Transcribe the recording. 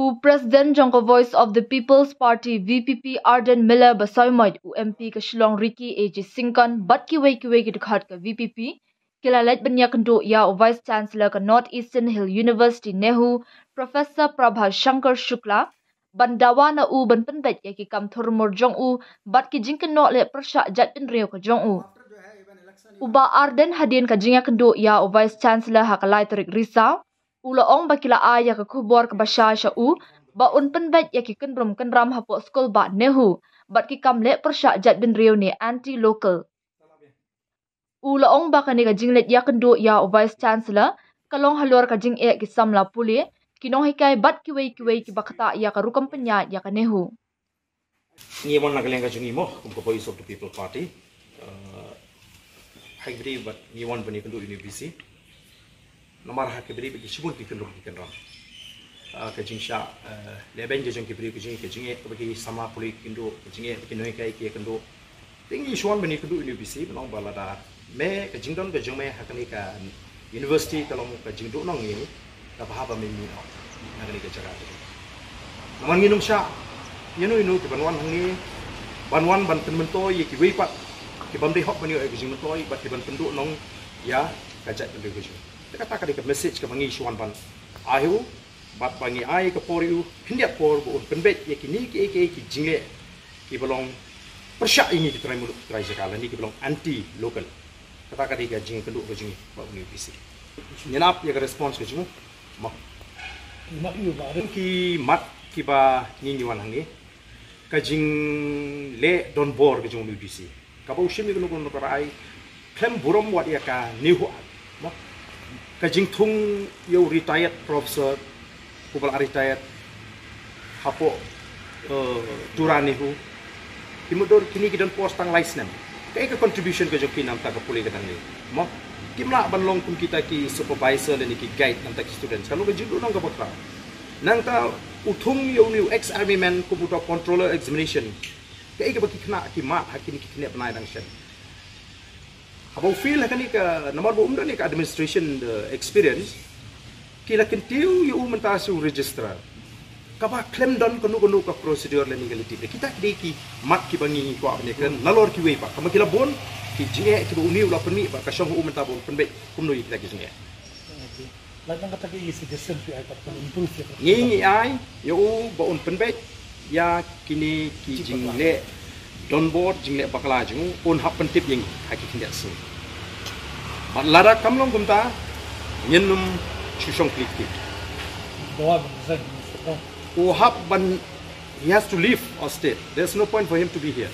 U President Jongko Voice of the People's Party VPP Arden Miller Basoymoid U MP ke Shillong Ricky AJ wei ki wei ki dekat ke VPP kila let benya kendo ya u Vice Chancellor ke North Eastern Hill University Nehu Professor Prabha Shankar Shukla bandawa na u ban pen bet ya ki kam thurmur jong u bat ki jingken no le persha jat pen reo ke jong u. Uba Arden hadin ka jingya kendo ya u Vice Chancellor hakalai terik risau ula ong bakila aya ka kubor ka basha sha u ba un pen ya ki kenrum kenram hapo skol ba nehu bat ki kam le jat bin riu ni anti local ula ong ba ka ni ka jinglet ya kendo ya vice chancellor kalong halor ka jing e ki samla puli kinong hikai bat ki wei ki wei ki bakata ya ka rukam penya ya ka nehu ni mon na kaleng ka jungi mo kum ko voice of the people party. Uh, hybrid but ni one bani kendo university nomor hak kebiri bagi sibun di kendung di kendung. Kajing sya leben jejong kebiri kajing kajing bagi sama puli kendu kajing bagi noi kai kia kendu. Tinggi suan bani kendu universiti menong balada me kajing don kajing me hak ni ka university kalau kajing do nong ini ka bahaba me ni no. Nak ni kejaga tu. Nomor ni nung sya yenu inu ke banwan hang ni banwan ban penmento ye ki weipat ki bamri hok bani kajing mentoi bat ki ban nong ya pendu kajing kata kata ke message ke mangi suan ban ahu bat bangi ai ke por yu hindia por bu penbet ye kini ki ki ki jingle ki belong persyak ini di try mulut try sekala ni ki belong anti local kata kata ke jing kenduk ke jing ba uni PC nyenap ye ke response ke jing mak. Mak yu ba ki mat ki ba ni ni wan hangi ka jing le don bor ke jing uni PC ka ba ushimi ke nu ko no ai klem burom wat ya ka ni hu mak kajing thung yo retired professor kubal retired. Hapo uh, durani hu kimudor kini kidan post tang license kay ka contribution ka jokin nam ta ka puli ka ni? Mo kimla banlong kum kita ki supervisor ni ki guide nam ki students. Kalau ka jidu nang ka bakra nang ta uthung yo ni ex army man computer controller examination. Kay ka baki kena ki ma hakini ki kena shen Abang feel kan ni ke nomor bu umdan ni ke administration the experience. Kila kentiu yu mentasu registrar kapa claim don kenu kenu ka procedure le ni galiti kita kidi ki mat ki bangi ko apne kan nalor ki we pa kama kila bon ki jinge ki bu uni ula permi ba ka shong u menta bon penbe kumno yi kita ki jinge Lagang kata ki suggestion pi ai pa improve ya. Ni ni ai yu ba un penbe ya kini ki jingle don board jing le bakla jing un hap pentip jing haki kinda su bat lara kamlong gumta nyenum chushong klik klik Bawa zan. u hap ban he has to leave our state. There's no point for him to be here